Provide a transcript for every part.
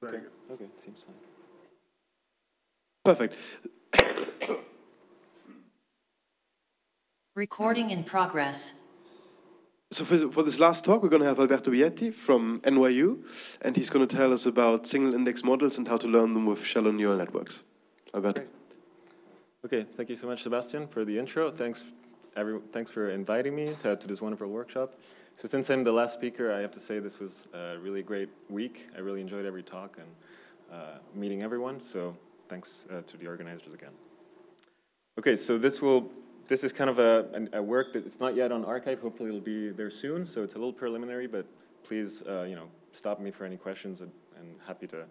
Very Okay, good. okay, seems fine. Perfect. Recording in progress. So for, for this last talk, we're going to have Alberto Bietti from NYU, and he's going to tell us about single index models and how to learn them with shallow neural networks. Alberto. Okay, thank you so much, Sebastian, for the intro. Thanks, every, thanks for inviting me to, to this wonderful workshop. So since I'm the last speaker, I have to say this was a really great week. I really enjoyed every talk and uh, meeting everyone, so thanks uh, to the organizers again. Okay, so this will, this is kind of a, a, work that it's not yet on arXiv. Hopefully it'll be there soon, so it's a little preliminary, but please, uh, you know, stop me for any questions and, and happy to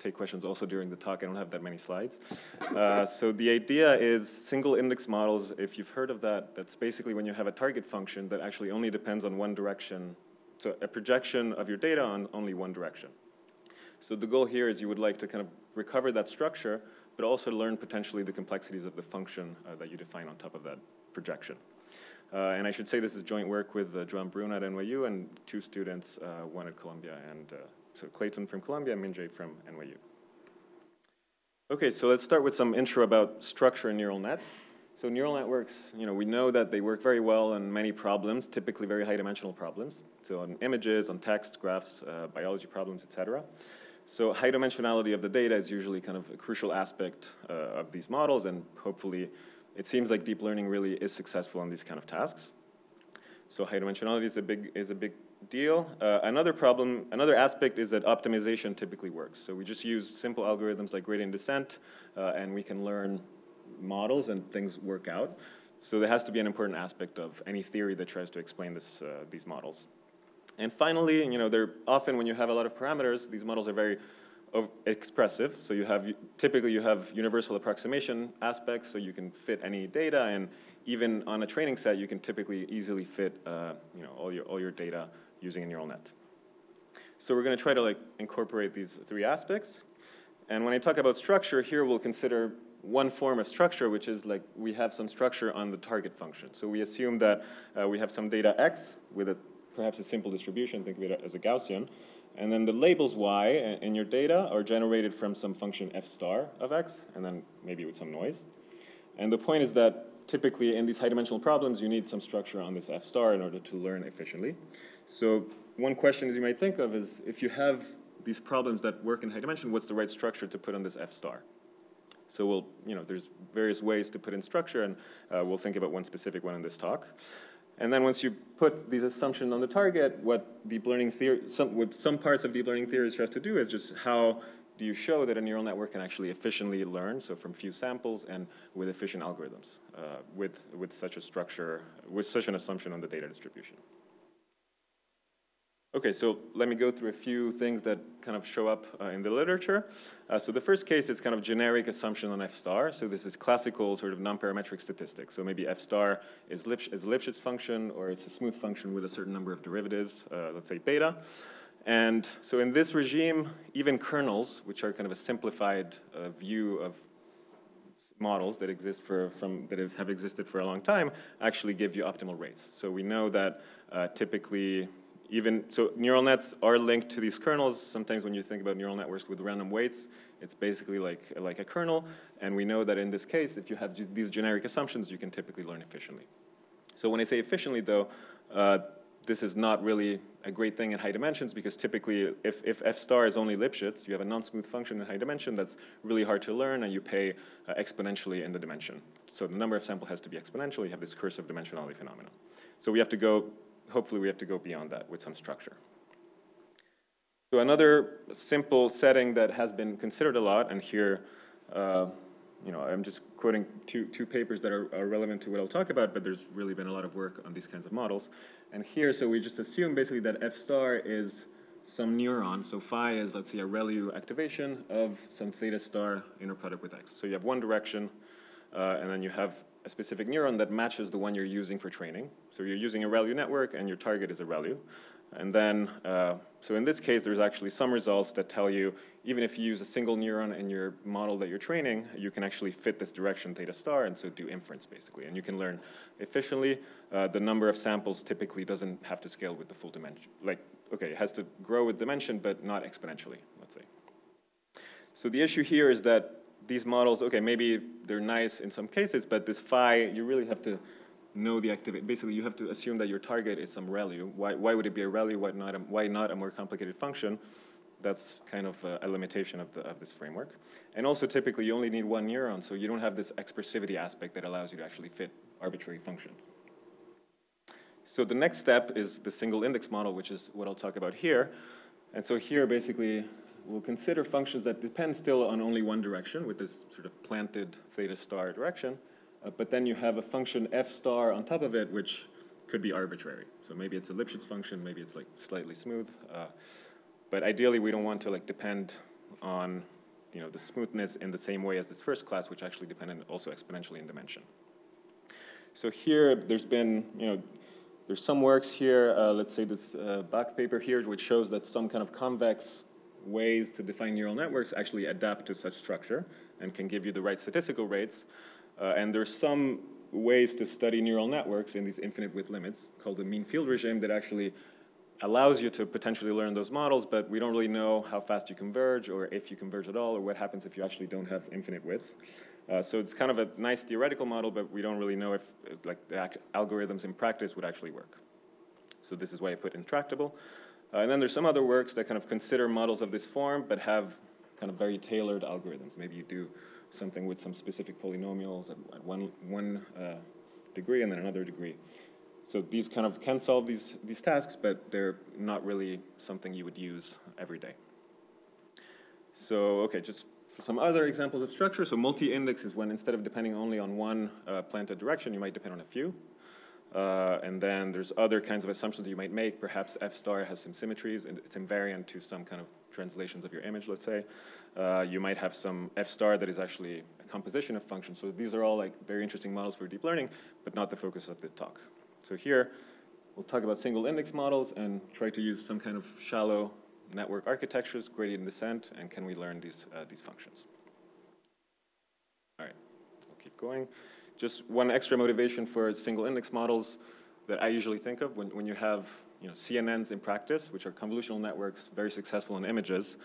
take questions also during the talk. I don't have that many slides. Uh, so the idea is single index models, if you've heard of that, that's basically when you have a target function that actually only depends on one direction. So a projection of your data on only one direction. So the goal here is you would like to kind of recover that structure, but also learn potentially the complexities of the function uh, that you define on top of that projection. Uh, and I should say this is joint work with uh, Joan Bruna at NYU and two students, uh, one at Columbia and uh, so Clayton from Columbia and Min Jae from NYU. Okay, so let's start with some intro about structure in neural nets. So neural networks, you know, we know that they work very well on many problems, typically very high dimensional problems. So on images, on text, graphs, uh, biology problems, etc. So high dimensionality of the data is usually kind of a crucial aspect uh, of these models, and hopefully it seems like deep learning really is successful on these kind of tasks. So high dimensionality is a big, is a big deal. Uh, another problem, another aspect is that optimization typically works. So we just use simple algorithms like gradient descent, uh, and we can learn models and things work out. So there has to be an important aspect of any theory that tries to explain this, uh, these models. And finally, you know, they're often when you have a lot of parameters, these models are very expressive. So you have, typically you have universal approximation aspects, so you can fit any data, and even on a training set, you can typically easily fit, uh, you know, all your, all your data using a neural net. So we're gonna try to like incorporate these three aspects. And when I talk about structure, here we'll consider one form of structure, which is like we have some structure on the target function. So we assume that uh, we have some data x with a, perhaps a simple distribution, think of it as a Gaussian, and then the labels y in your data are generated from some function f star of x, and then maybe with some noise. And the point is that typically in these high dimensional problems, you need some structure on this f star in order to learn efficiently. So one question you might think of is if you have these problems that work in high dimension, what's the right structure to put on this f star? So we'll, you know, there's various ways to put in structure, and uh, we'll think about one specific one in this talk. And then once you put these assumptions on the target, what deep learning theory, some, what some parts of deep learning theory have to do is just how do you show that a neural network can actually efficiently learn, so from few samples and with efficient algorithms, uh, with, with such a structure, with such an assumption on the data distribution. Okay, so let me go through a few things that kind of show up uh, in the literature. Uh, so the first case is kind of generic assumption on f star. So this is classical sort of non-parametric statistics. So maybe f star is, Lipsch is a Lipschitz function or it's a smooth function with a certain number of derivatives, uh, let's say beta. And so in this regime, even kernels, which are kind of a simplified uh, view of models that exist for, from, that have existed for a long time, actually give you optimal rates. So we know that uh, typically even, so neural nets are linked to these kernels. Sometimes when you think about neural networks with random weights, it's basically like, like a kernel. And we know that in this case, if you have these generic assumptions, you can typically learn efficiently. So when I say efficiently, though, uh, this is not really a great thing in high dimensions because typically if, if f star is only Lipschitz, you have a non-smooth function in high dimension that's really hard to learn and you pay uh, exponentially in the dimension. So the number of sample has to be exponential. You have this curse of dimensionality phenomenon. So we have to go hopefully we have to go beyond that with some structure. So another simple setting that has been considered a lot, and here, uh, you know, I'm just quoting two, two papers that are, are, relevant to what I'll talk about, but there's really been a lot of work on these kinds of models. And here, so we just assume basically that f star is some neuron. So phi is, let's say, a ReLU activation of some theta star inner product with x. So you have one direction, uh, and then you have a specific neuron that matches the one you're using for training. So you're using a ReLU network and your target is a ReLU. And then, uh, so in this case, there's actually some results that tell you, even if you use a single neuron in your model that you're training, you can actually fit this direction theta star and so do inference basically. And you can learn efficiently. Uh, the number of samples typically doesn't have to scale with the full dimension. Like, okay, it has to grow with dimension, but not exponentially, let's say. So the issue here is that these models, okay, maybe they're nice in some cases, but this phi, you really have to know the activity. Basically, you have to assume that your target is some ReLU. Why, why would it be a ReLU? Why not a, why not a more complicated function? That's kind of a, a limitation of, the, of this framework. And also, typically, you only need one neuron, so you don't have this expressivity aspect that allows you to actually fit arbitrary functions. So the next step is the single index model, which is what I'll talk about here. And so here, basically, we'll consider functions that depend still on only one direction with this sort of planted theta star direction. Uh, but then you have a function f star on top of it, which could be arbitrary. So maybe it's a Lipschitz function, maybe it's like slightly smooth. Uh, but ideally, we don't want to like depend on you know, the smoothness in the same way as this first class, which actually depended also exponentially in dimension. So here, there's been, you know, there's some works here, uh, let's say this uh, Bach paper here, which shows that some kind of convex ways to define neural networks actually adapt to such structure and can give you the right statistical rates. Uh, and there's some ways to study neural networks in these infinite width limits called the mean field regime that actually allows you to potentially learn those models, but we don't really know how fast you converge or if you converge at all or what happens if you actually don't have infinite width. Uh, so it's kind of a nice theoretical model, but we don't really know if like the algorithms in practice would actually work. So this is why I put intractable. Uh, and then there's some other works that kind of consider models of this form, but have kind of very tailored algorithms. Maybe you do something with some specific polynomials at, at one, one uh, degree and then another degree. So these kind of can solve these, these tasks, but they're not really something you would use every day. So, okay, just some other examples of structure. So multi-index is when instead of depending only on one uh, planted direction, you might depend on a few. Uh, and then there's other kinds of assumptions you might make. Perhaps f star has some symmetries and it's invariant to some kind of translations of your image, let's say. Uh, you might have some f star that is actually a composition of functions. So these are all like very interesting models for deep learning, but not the focus of the talk. So here, we'll talk about single index models and try to use some kind of shallow network architectures, gradient descent, and can we learn these, uh, these functions. All right, we'll keep going. Just one extra motivation for single index models that I usually think of when, when you have you know, CNNs in practice, which are convolutional networks, very successful in images.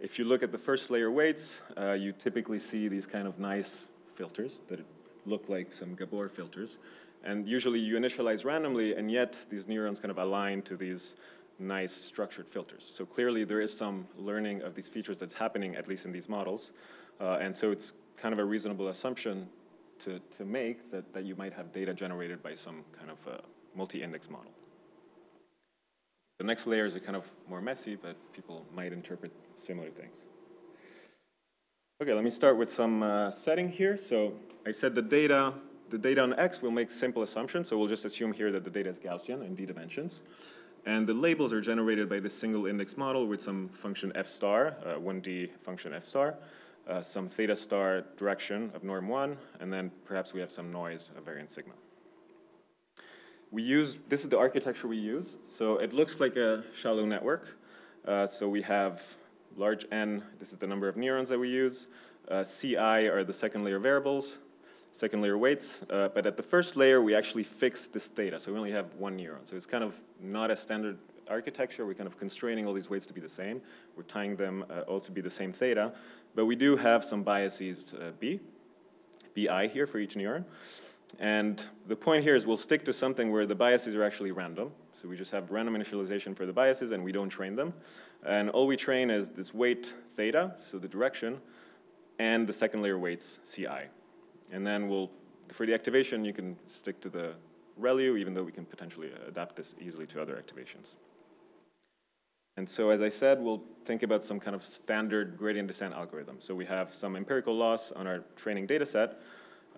If you look at the first layer weights, uh, you typically see these kind of nice filters that look like some Gabor filters. And usually you initialize randomly, and yet these neurons kind of align to these nice structured filters. So clearly there is some learning of these features that's happening, at least in these models. Uh, and so it's kind of a reasonable assumption to, to make that, that you might have data generated by some kind of multi-index model. The next layers are kind of more messy, but people might interpret similar things. Okay, let me start with some uh, setting here. So I said the data the data on X will make simple assumptions, so we'll just assume here that the data is Gaussian in d dimensions. And the labels are generated by this single index model with some function f star, uh, 1D function f star, uh, some theta star direction of norm 1, and then perhaps we have some noise of variance sigma. We use, this is the architecture we use. So it looks like a shallow network. Uh, so we have large N, this is the number of neurons that we use. Uh, Ci are the second layer variables second layer weights, uh, but at the first layer, we actually fix this theta, so we only have one neuron. So it's kind of not a standard architecture. We're kind of constraining all these weights to be the same. We're tying them uh, all to be the same theta, but we do have some biases uh, B, BI here for each neuron. And the point here is we'll stick to something where the biases are actually random. So we just have random initialization for the biases and we don't train them. And all we train is this weight theta, so the direction, and the second layer weights CI. And then we'll, for the activation, you can stick to the ReLU, even though we can potentially adapt this easily to other activations. And so, as I said, we'll think about some kind of standard gradient descent algorithm. So we have some empirical loss on our training data set.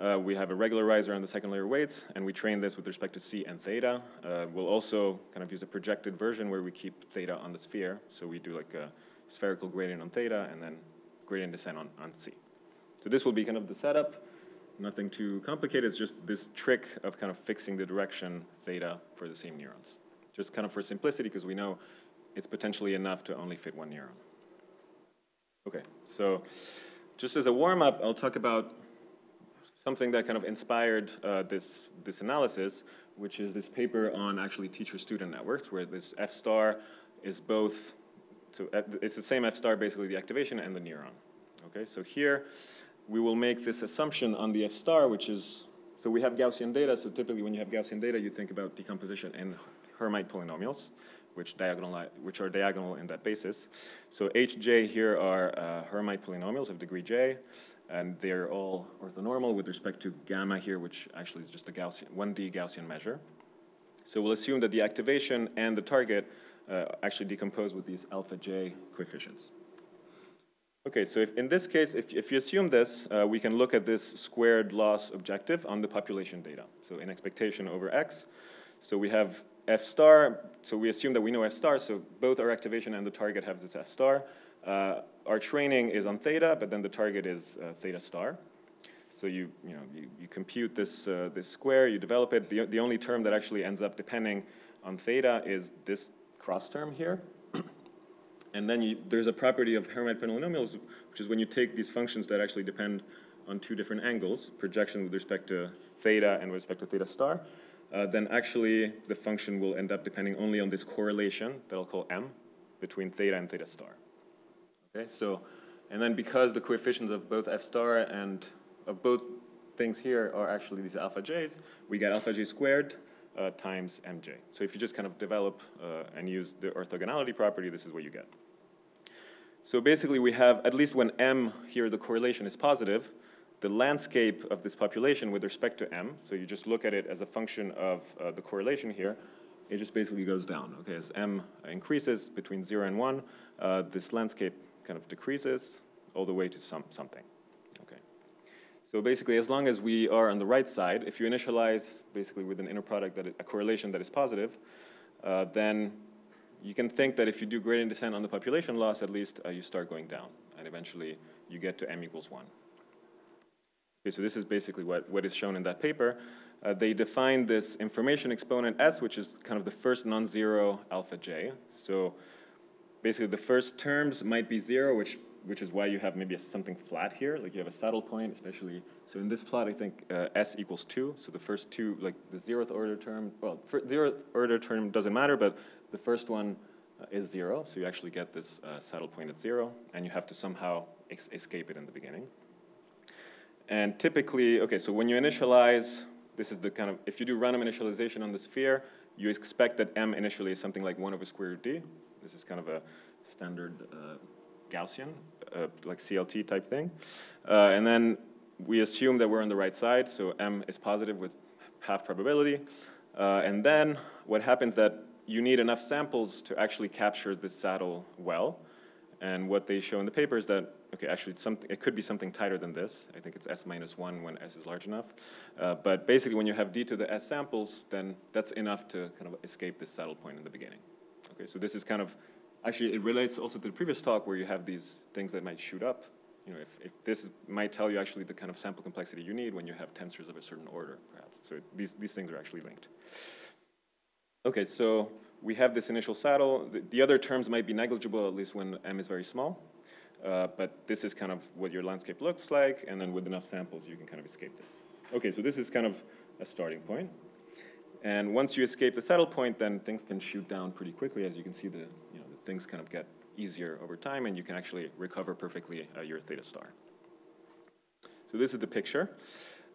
Uh, we have a regularizer on the second layer weights, and we train this with respect to C and theta. Uh, we'll also kind of use a projected version where we keep theta on the sphere. So we do like a spherical gradient on theta and then gradient descent on, on C. So this will be kind of the setup nothing too complicated. It's just this trick of kind of fixing the direction theta for the same neurons. Just kind of for simplicity, because we know it's potentially enough to only fit one neuron. Okay, so just as a warm-up, I'll talk about something that kind of inspired uh, this, this analysis, which is this paper on actually teacher-student networks, where this F-star is both, so uh, it's the same F-star, basically the activation and the neuron. Okay, so here we will make this assumption on the f star, which is, so we have Gaussian data, so typically when you have Gaussian data, you think about decomposition in Hermite polynomials, which, diagonal, which are diagonal in that basis. So hj here are uh, Hermite polynomials of degree j, and they're all orthonormal with respect to gamma here, which actually is just a Gaussian, 1D Gaussian measure. So we'll assume that the activation and the target uh, actually decompose with these alpha j coefficients. Okay, so if, in this case, if, if you assume this, uh, we can look at this squared loss objective on the population data. So in expectation over x. So we have f star, so we assume that we know f star, so both our activation and the target have this f star. Uh, our training is on theta, but then the target is uh, theta star. So you, you, know, you, you compute this, uh, this square, you develop it. The, the only term that actually ends up depending on theta is this cross term here. And then you, there's a property of Hermite polynomials, which is when you take these functions that actually depend on two different angles, projection with respect to theta and with respect to theta star, uh, then actually the function will end up depending only on this correlation that I'll call m between theta and theta star. Okay, so, and then because the coefficients of both f star and of both things here are actually these alpha j's, we get alpha j squared uh, times mj. So if you just kind of develop uh, and use the orthogonality property, this is what you get. So basically we have, at least when m here, the correlation is positive, the landscape of this population with respect to m, so you just look at it as a function of uh, the correlation here, it just basically goes down. Okay, as m increases between 0 and 1, uh, this landscape kind of decreases all the way to some, something. Okay. So basically, as long as we are on the right side, if you initialize basically with an inner product that a correlation that is positive, uh, then you can think that if you do gradient descent on the population loss, at least uh, you start going down, and eventually you get to m equals 1. Okay, so this is basically what, what is shown in that paper. Uh, they define this information exponent s, which is kind of the first non-zero alpha j. So basically the first terms might be 0, which, which is why you have maybe a, something flat here, like you have a saddle point, especially. So in this plot, I think uh, s equals 2. So the first two, like the zeroth order term, well, zeroth order term doesn't matter, but the first one uh, is zero, so you actually get this uh, saddle point at zero, and you have to somehow escape it in the beginning. And typically, okay, so when you initialize, this is the kind of, if you do random initialization on the sphere, you expect that m initially is something like 1 over square root d. This is kind of a standard uh, Gaussian, uh, like CLT type thing. Uh, and then we assume that we're on the right side, so m is positive with half probability. Uh, and then what happens that you need enough samples to actually capture the saddle well. And what they show in the paper is that, okay, actually it could be something tighter than this. I think it's s minus 1 when s is large enough. Uh, but basically, when you have d to the s samples, then that's enough to kind of escape this saddle point in the beginning. Okay, so this is kind of, actually it relates also to the previous talk where you have these things that might shoot up. You know, if, if this is, might tell you actually the kind of sample complexity you need when you have tensors of a certain order, perhaps. So these, these things are actually linked. Okay, so we have this initial saddle. The, the, other terms might be negligible, at least when m is very small. Uh, but this is kind of what your landscape looks like, and then with enough samples, you can kind of escape this. Okay, so this is kind of a starting point. And once you escape the saddle point, then things can shoot down pretty quickly. As you can see, the, you know, the things kind of get easier over time, and you can actually recover perfectly uh, your theta star. So this is the picture.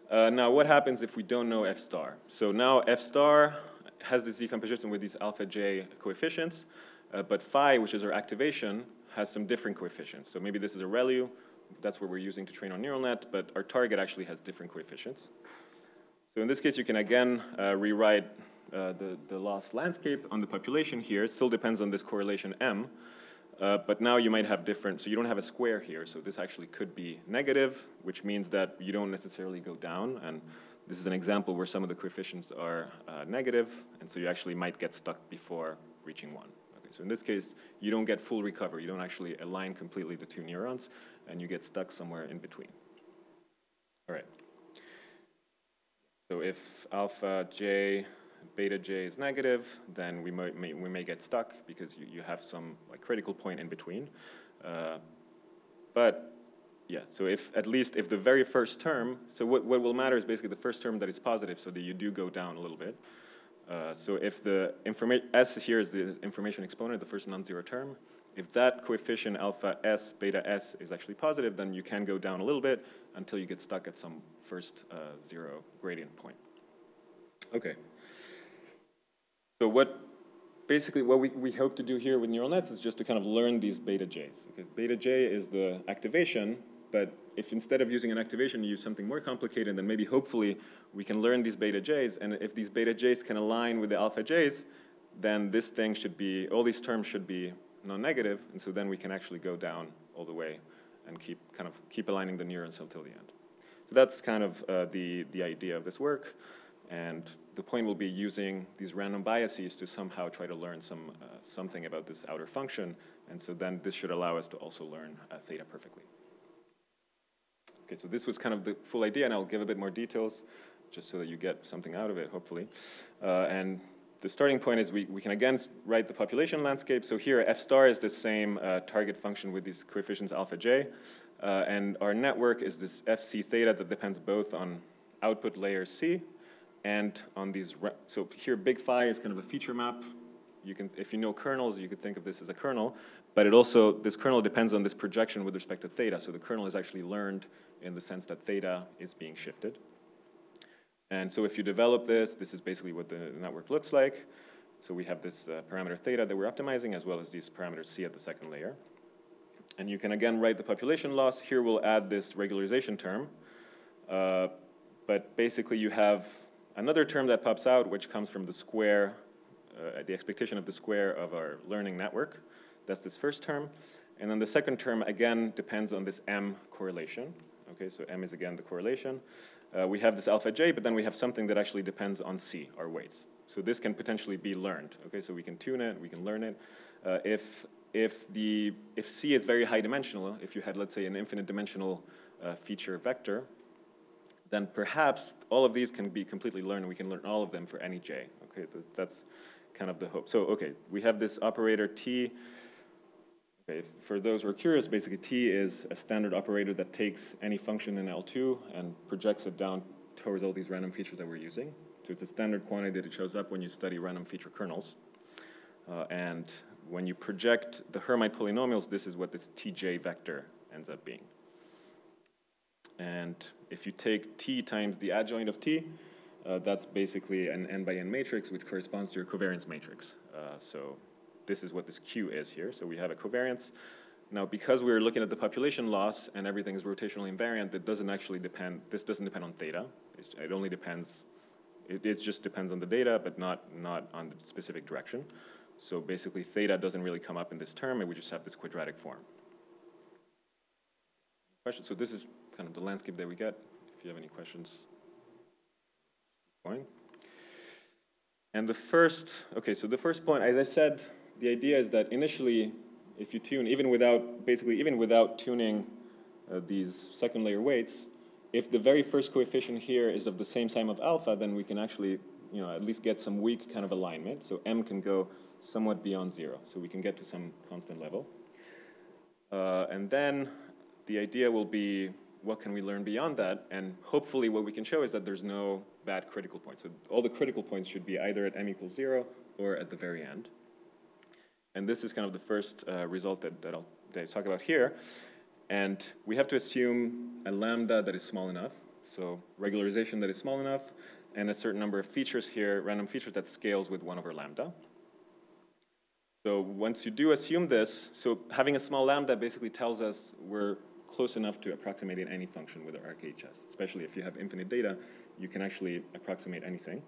Uh, now, what happens if we don't know f star? So now f star has this decomposition with these alpha j coefficients, uh, but phi, which is our activation, has some different coefficients. So maybe this is a ReLU, that's what we're using to train our neural net, but our target actually has different coefficients. So in this case, you can again uh, rewrite uh, the, the loss landscape on the population here. It still depends on this correlation m, uh, but now you might have different, so you don't have a square here, so this actually could be negative, which means that you don't necessarily go down, and this is an example where some of the coefficients are uh, negative, and so you actually might get stuck before reaching one. Okay, so in this case, you don't get full recovery. You don't actually align completely the two neurons, and you get stuck somewhere in between. All right. So if alpha j, beta j is negative, then we might, may, we may get stuck because you, you have some like critical point in between. Uh, but yeah, so if at least if the very first term, so what, what will matter is basically the first term that is positive so that you do go down a little bit. Uh, so if the information, S here is the information exponent, the first non-zero term, if that coefficient alpha s, beta s is actually positive, then you can go down a little bit until you get stuck at some first uh, zero gradient point. Okay. So what basically what we, we hope to do here with neural nets is just to kind of learn these beta j's. Okay? Beta j is the activation, but if instead of using an activation you use something more complicated, then maybe hopefully we can learn these beta j's, and if these beta j's can align with the alpha j's, then this thing should be, all these terms should be non-negative, and so then we can actually go down all the way and keep kind of keep aligning the neurons until the end. So that's kind of uh, the, the idea of this work. And the point will be using these random biases to somehow try to learn some, uh, something about this outer function. And so then this should allow us to also learn uh, theta perfectly. Okay, so this was kind of the full idea, and I'll give a bit more details just so that you get something out of it, hopefully. Uh, and the starting point is we, we can again write the population landscape. So here f star is the same uh, target function with these coefficients alpha j. Uh, and our network is this fc theta that depends both on output layer c and on these, so here big phi is kind of a feature map. You can, if you know kernels, you could think of this as a kernel, but it also, this kernel depends on this projection with respect to theta. So the kernel is actually learned in the sense that theta is being shifted. And so if you develop this, this is basically what the network looks like. So we have this uh, parameter theta that we're optimizing, as well as these parameters c at the second layer. And you can again write the population loss. Here we'll add this regularization term. Uh, but basically you have another term that pops out, which comes from the square, uh, the expectation of the square of our learning network. That's this first term. And then the second term, again, depends on this M correlation. Okay, so M is again the correlation. Uh, we have this alpha j, but then we have something that actually depends on c, our weights. So this can potentially be learned. Okay, so we can tune it, we can learn it. Uh, if if the if c is very high dimensional, if you had let's say an infinite dimensional uh, feature vector, then perhaps all of these can be completely learned. We can learn all of them for any j. Okay, that's kind of the hope. So okay, we have this operator t. Okay, for those who are curious, basically t is a standard operator that takes any function in L2 and projects it down towards all these random features that we're using. So it's a standard quantity that it shows up when you study random feature kernels. Uh, and when you project the Hermite polynomials, this is what this tj vector ends up being. And if you take t times the adjoint of t, uh, that's basically an n by n matrix, which corresponds to your covariance matrix. Uh, so this is what this Q is here. So we have a covariance. Now, because we're looking at the population loss and everything is rotationally invariant, it doesn't actually depend, this doesn't depend on theta. It's, it only depends, it, it, just depends on the data, but not, not on the specific direction. So basically, theta doesn't really come up in this term, and we just have this quadratic form. Question? So this is kind of the landscape that we get. If you have any questions, going. And the first, okay, so the first point, as I said, the idea is that initially, if you tune, even without, basically, even without tuning uh, these second layer weights, if the very first coefficient here is of the same sign of alpha, then we can actually, you know, at least get some weak kind of alignment. So m can go somewhat beyond zero. So we can get to some constant level. Uh, and then the idea will be, what can we learn beyond that? And hopefully what we can show is that there's no bad critical points. So all the critical points should be either at m equals zero or at the very end. And this is kind of the first uh, result that, that, I'll, that I talk about here. And we have to assume a lambda that is small enough, so regularization that is small enough, and a certain number of features here, random features that scales with 1 over lambda. So once you do assume this, so having a small lambda basically tells us we're close enough to approximating any function with our RKHS, especially if you have infinite data, you can actually approximate anything.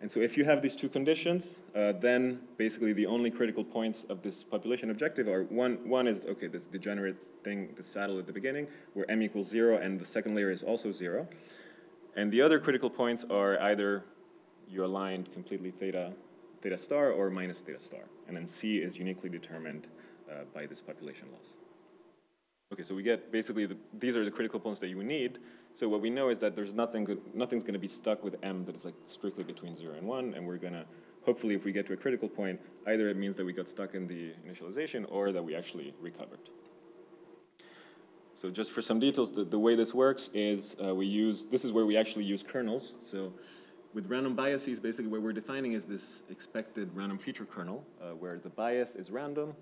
And so if you have these two conditions, uh, then basically the only critical points of this population objective are one, one is, okay, this degenerate thing, the saddle at the beginning, where m equals zero and the second layer is also zero. And the other critical points are either you're aligned completely theta, theta star or minus theta star. And then C is uniquely determined uh, by this population loss. Okay, so we get basically, the, these are the critical points that you need. So what we know is that there's nothing, good, nothing's gonna be stuck with M that is like strictly between zero and one, and we're gonna, hopefully if we get to a critical point, either it means that we got stuck in the initialization or that we actually recovered. So just for some details, the, the way this works is uh, we use, this is where we actually use kernels. So with random biases, basically what we're defining is this expected random feature kernel, uh, where the bias is random,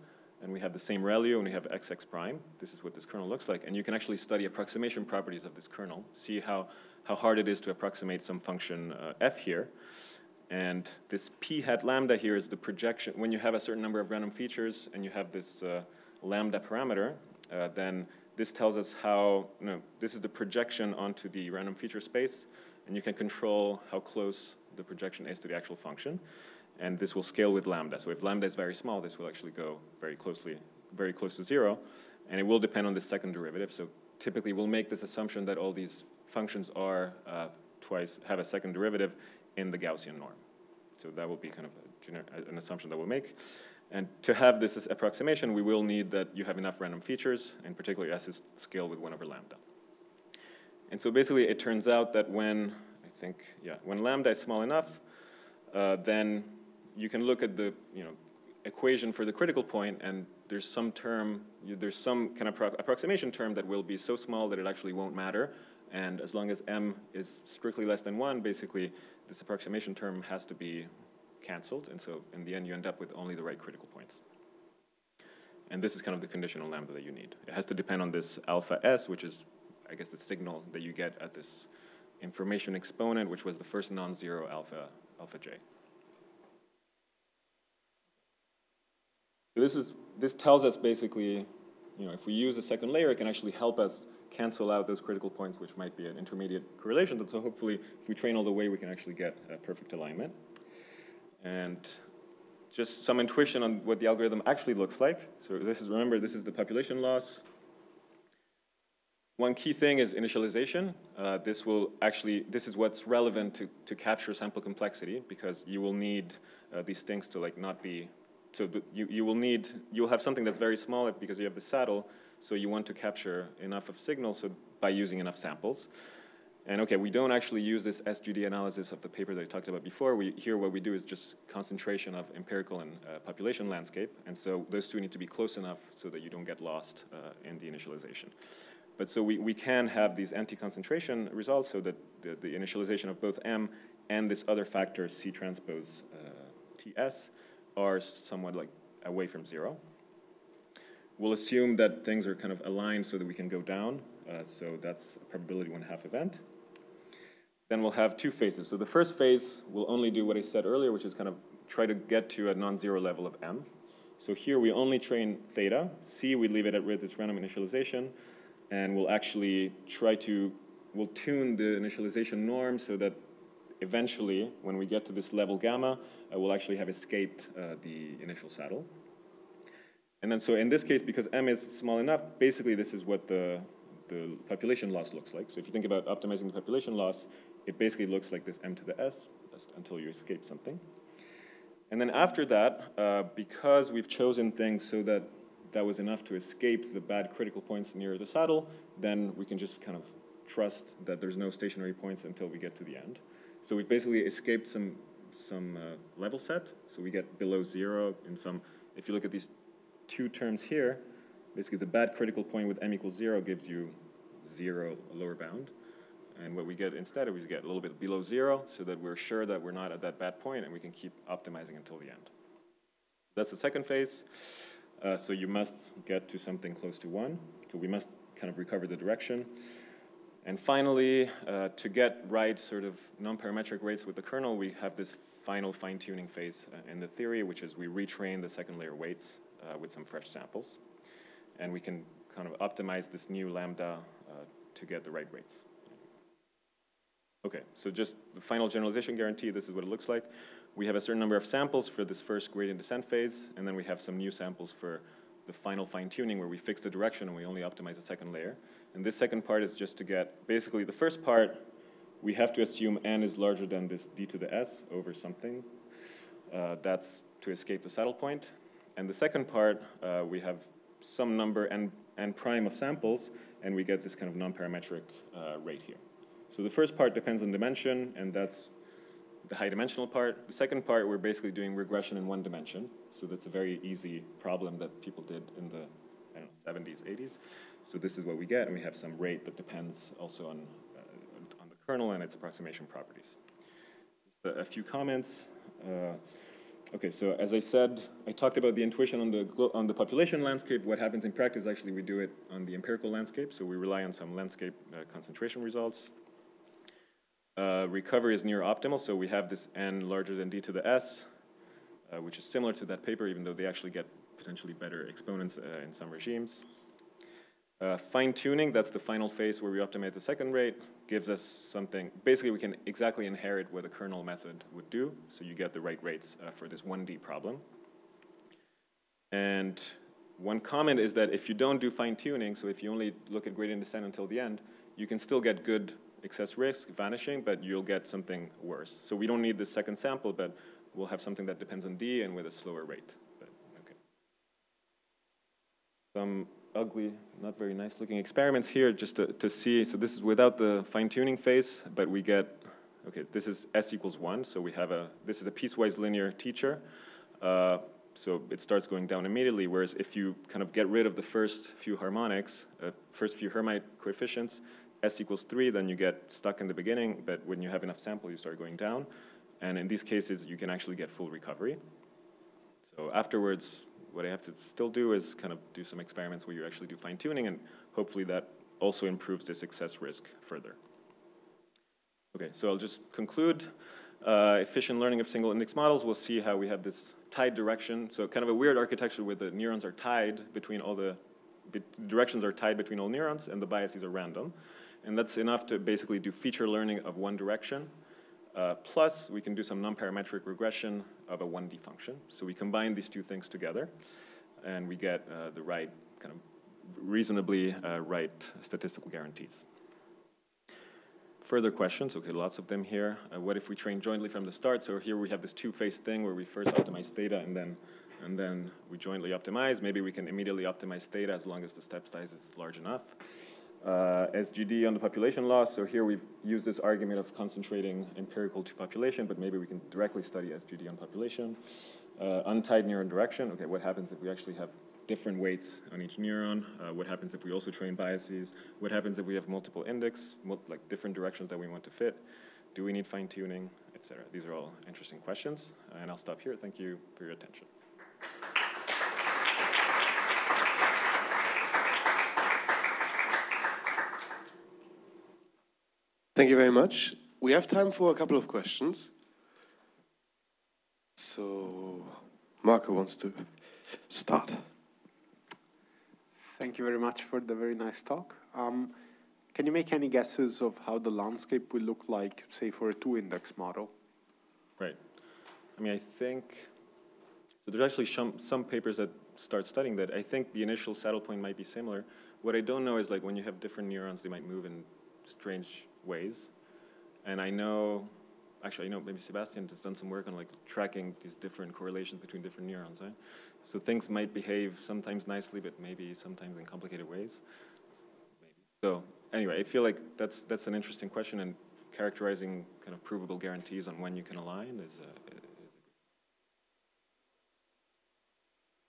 and we have the same ReLU, and we have xx prime. This is what this kernel looks like. And you can actually study approximation properties of this kernel, see how, how hard it is to approximate some function uh, f here. And this p hat lambda here is the projection. When you have a certain number of random features and you have this uh, lambda parameter, uh, then this tells us how, you know, this is the projection onto the random feature space, and you can control how close the projection is to the actual function. And this will scale with lambda. So if lambda is very small, this will actually go very closely, very close to zero. And it will depend on the second derivative. So typically we'll make this assumption that all these functions are uh, twice, have a second derivative in the Gaussian norm. So that will be kind of an assumption that we'll make. And to have this approximation, we will need that you have enough random features, and particularly S is scaled with 1 over lambda. And so basically it turns out that when, I think, yeah, when lambda is small enough, uh, then you can look at the, you know, equation for the critical point, and there's some term, there's some kind of approximation term that will be so small that it actually won't matter. And as long as m is strictly less than 1, basically, this approximation term has to be canceled, and so in the end you end up with only the right critical points. And this is kind of the conditional lambda that you need. It has to depend on this alpha s, which is, I guess, the signal that you get at this information exponent, which was the first non-zero alpha, alpha j. So this, is, this tells us basically, you know, if we use a second layer, it can actually help us cancel out those critical points, which might be an intermediate correlation. And so hopefully, if we train all the way, we can actually get a perfect alignment and just some intuition on what the algorithm actually looks like. So this is, remember, this is the population loss. One key thing is initialization. Uh, this will actually, this is what's relevant to, to capture sample complexity because you will need uh, these things to like not be, so you, you will need, you'll have something that's very small because you have the saddle, so you want to capture enough of signal so by using enough samples. And okay, we don't actually use this SGD analysis of the paper that I talked about before. We, here what we do is just concentration of empirical and uh, population landscape. And so those two need to be close enough so that you don't get lost uh, in the initialization. But so we, we can have these anti-concentration results so that the, the, initialization of both M and this other factor C transpose uh, TS are somewhat like away from zero. We'll assume that things are kind of aligned so that we can go down. Uh, so that's a probability one half event. Then we'll have two phases. So the first phase will only do what I said earlier, which is kind of try to get to a non-zero level of m. So here we only train theta. C, we leave it at with its random initialization. And we'll actually try to, we'll tune the initialization norm so that eventually, when we get to this level gamma, uh, we'll actually have escaped uh, the initial saddle. And then so in this case, because m is small enough, basically this is what the, the population loss looks like. So if you think about optimizing the population loss, it basically looks like this m to the s until you escape something. And then after that, uh, because we've chosen things so that that was enough to escape the bad critical points near the saddle, then we can just kind of trust that there's no stationary points until we get to the end. So we've basically escaped some, some uh, level set. So we get below zero in some, if you look at these two terms here, basically the bad critical point with m equals zero gives you zero lower bound. And what we get instead is we get a little bit below zero so that we're sure that we're not at that bad point and we can keep optimizing until the end. That's the second phase. Uh, so you must get to something close to one. So we must kind of recover the direction. And finally, uh, to get right sort of non-parametric rates with the kernel, we have this final fine-tuning phase uh, in the theory, which is we retrain the second layer weights uh, with some fresh samples. And we can kind of optimize this new lambda uh, to get the right weights. Okay, so just the final generalization guarantee, this is what it looks like. We have a certain number of samples for this first gradient descent phase, and then we have some new samples for the final fine tuning where we fix the direction and we only optimize the second layer. And this second part is just to get, basically the first part, we have to assume n is larger than this d to the s over something. Uh, that's to escape the saddle point. And the second part, uh, we have some number n, n prime of samples, and we get this kind of non-parametric uh, rate here. So the first part depends on dimension, and that's the high dimensional part. The second part, we're basically doing regression in one dimension. So that's a very easy problem that people did in the know, 70s, 80s. So this is what we get, and we have some rate that depends also on, uh, on the kernel and its approximation properties. Just a, a few comments. Uh, okay, so as I said, I talked about the intuition on the, on the population landscape. What happens in practice, actually, we do it on the empirical landscape. So we rely on some landscape uh, concentration results. Uh, recovery is near optimal, so we have this n larger than d to the s, uh, which is similar to that paper, even though they actually get potentially better exponents uh, in some regimes. Uh, fine tuning, that's the final phase where we optimize the second rate, gives us something, basically we can exactly inherit what a kernel method would do, so you get the right rates uh, for this 1D problem. And one comment is that if you don't do fine tuning, so if you only look at gradient descent until the end, you can still get good excess risk vanishing, but you'll get something worse. So we don't need the second sample, but we'll have something that depends on D and with a slower rate. But, okay. Some ugly, not very nice looking experiments here just to, to see. So this is without the fine tuning phase, but we get, okay, this is S equals one. So we have a, this is a piecewise linear teacher. Uh, so it starts going down immediately, whereas if you kind of get rid of the first few harmonics, uh, first few Hermite coefficients, S equals three, then you get stuck in the beginning, but when you have enough sample, you start going down. And in these cases, you can actually get full recovery. So afterwards, what I have to still do is kind of do some experiments where you actually do fine tuning and hopefully that also improves the excess risk further. Okay, so I'll just conclude. Uh, efficient learning of single index models, we'll see how we have this tied direction. So kind of a weird architecture where the neurons are tied between all the, directions are tied between all neurons and the biases are random. And that's enough to basically do feature learning of one direction. Uh, plus, we can do some nonparametric regression of a 1D function. So we combine these two things together, and we get uh, the right kind of reasonably uh, right statistical guarantees. Further questions? Okay, lots of them here. Uh, what if we train jointly from the start? So here we have this two-phase thing where we first optimize theta and then and then we jointly optimize. Maybe we can immediately optimize theta as long as the step size is large enough uh, SGD on the population loss. So here we've used this argument of concentrating empirical to population, but maybe we can directly study SGD on population. Uh, untied neuron direction. Okay, what happens if we actually have different weights on each neuron? Uh, what happens if we also train biases? What happens if we have multiple index, like different directions that we want to fit? Do we need fine tuning, etc.? These are all interesting questions, and I'll stop here. Thank you for your attention. Thank you very much. We have time for a couple of questions. So, Marco wants to start. Thank you very much for the very nice talk. Um, can you make any guesses of how the landscape will look like, say, for a two-index model? Right. I mean, I think, so there's actually some, some papers that start studying that. I think the initial saddle point might be similar. What I don't know is like when you have different neurons, they might move in strange ways. And I know, actually, I know maybe Sebastian has done some work on like tracking these different correlations between different neurons, right? So things might behave sometimes nicely, but maybe sometimes in complicated ways. Maybe. So anyway, I feel like that's that's an interesting question, and characterizing kind of provable guarantees on when you can align is. A, is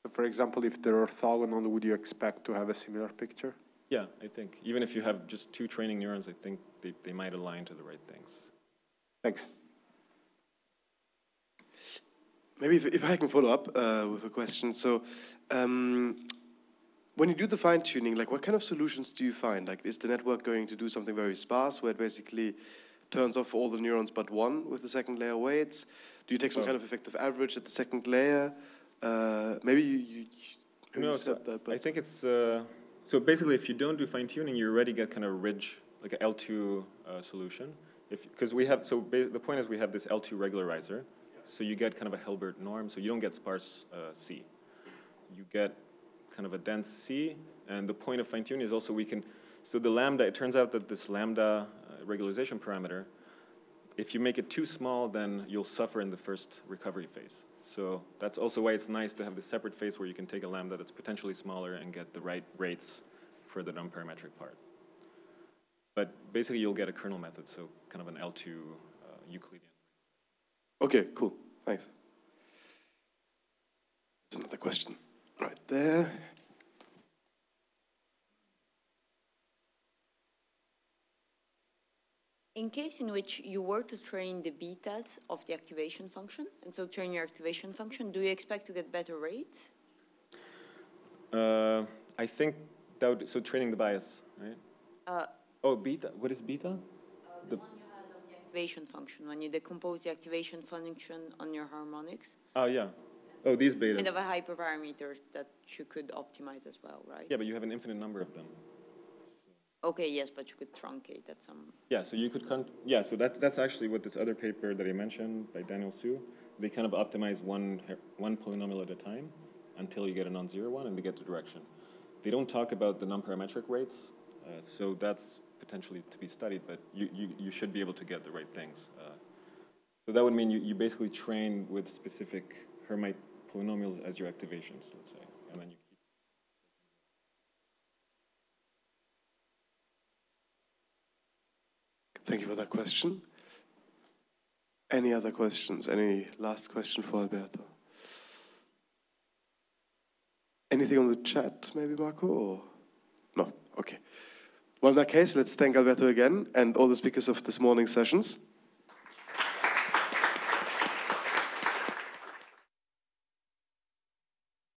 a For example, if they're orthogonal, would you expect to have a similar picture? Yeah, I think even if you have just two training neurons, I think they, they might align to the right things. Thanks. Maybe if, if I can follow up uh, with a question. So, um, when you do the fine tuning, like what kind of solutions do you find? Like, is the network going to do something very sparse where it basically turns off all the neurons but one with the second layer weights? Do you take some oh. kind of effective average at the second layer? Uh, maybe you, you, maybe no, you said that. But I think it's. Uh, so basically, if you don't do fine tuning, you already get kind of ridge, like an L2 uh, solution. If because we have, so the point is we have this L2 regularizer. So you get kind of a Hilbert norm, so you don't get sparse uh, C. You get kind of a dense C, and the point of fine tuning is also we can, so the lambda, it turns out that this lambda uh, regularization parameter, if you make it too small, then you'll suffer in the first recovery phase. So that's also why it's nice to have the separate phase where you can take a lambda that's potentially smaller and get the right rates for the non-parametric part. But basically, you'll get a kernel method, so kind of an L2 uh, Euclidean. Okay, cool. Thanks. There's another question right there. In in case in which you were to train the betas of the activation function, and so train your activation function, do you expect to get better rates? Uh, I think that would, so training the bias, right? Uh, Oh, beta, what is beta? the one you had of the activation function, when you decompose the activation function on your harmonics, Oh, yeah. Oh, these betas. kind of a hyperparameter that you could optimize as well, right? Yeah, but you have an infinite number of them. Okay, yes, but you could truncate at some, Yeah, so you could, con- yeah, so that, that's actually what this other paper that I mentioned by Daniel Hsu, they kind of optimize one, one polynomial at a time until you get a non-zero one and they get the direction. They don't talk about the non-parametric rates, uh, so that's potentially to be studied, but you, you, you should be able to get the right things. Uh, so that would mean you, you basically train with specific Hermite polynomials as your activations, let's say, and then you. Thank you for that question. Any other questions? Any last question for Alberto? Anything on the chat, maybe, Marco? Or? No? Okay. Well, in that case, let's thank Alberto again and all the speakers of this morning's sessions.